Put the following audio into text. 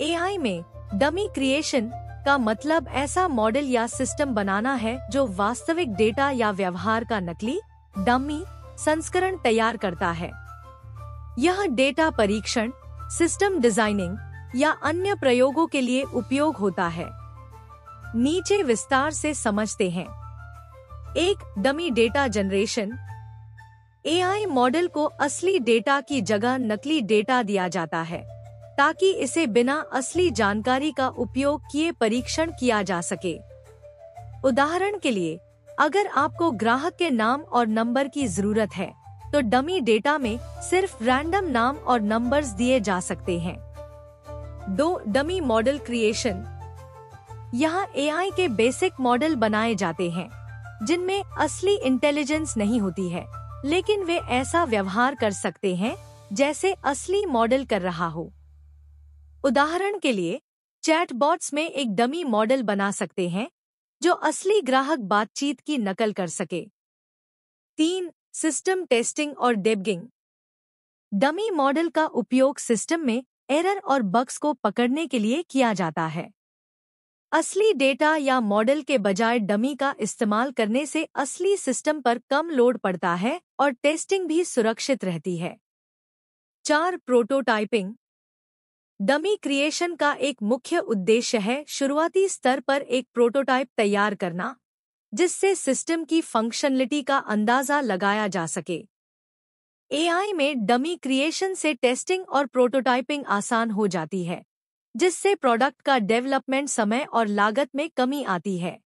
AI में dummy creation का मतलब ऐसा मॉडल या सिस्टम बनाना है जो वास्तविक डेटा या व्यवहार का नकली डमी संस्करण तैयार करता है। यह डेटा परीक्षण सिस्टम डिज़ाइनिंग या अन्य प्रयोगों के लिए उपयोग होता है। नीचे विस्तार से समझते हैं। एक dummy data generation AI model को असली डेटा की जगह नकली डेटा दिया जाता है। ताकि इसे बिना असली जानकारी का उपयोग किए परीक्षण किया जा सके। उदाहरण के लिए, अगर आपको ग्राहक के नाम और नंबर की ज़रूरत है तो डमी डेटा में सिर्फ़ रैंडम नाम और नंबर्स दिए जा सकते हैं। दो, डमी मॉडल क्रिएशन। यहाँ एआई के बेसिक मॉडल बनाए जाते हैं, जिनमें असली इंटेलिजेंस नहीं होती है, लेकिन वे ऐसा व्यवहार कर सकते हैं, जैसे असली मॉडल कर रहा हो। उदाहरण के लिए, चैटबॉट्स में एक डमी मॉडल बना सकते हैं, जो असली ग्राहक बातचीत की नकल कर सके। तीन, सिस्टम टेस्टिंग और डेबगिंग। डमी मॉडल का उपयोग सिस्टम में एरर और बग्स को पकड़ने के लिए किया जाता है। असली डेटा या मॉडल के बजाय डमी का इस्तेमाल करने से असली सिस्टम पर कम लोड पड़ता है और टेस्टिंग भी सुरक्षित रहती है। चार, प्रोटोटाइपिंग। डमी क्रिएशन का एक मुख्य उद्देश्य है शुरुआती स्तर पर एक प्रोटोटाइप तैयार करना, जिससे सिस्टम की फंक्शनलिटी का अंदाज़ा लगाया जा सके। एआई में डमी क्रिएशन से टेस्टिंग और प्रोटोटाइपिंग आसान हो जाती है, जिससे प्रोडक्ट का डेवलपमेंट समय और लागत में कमी आती है।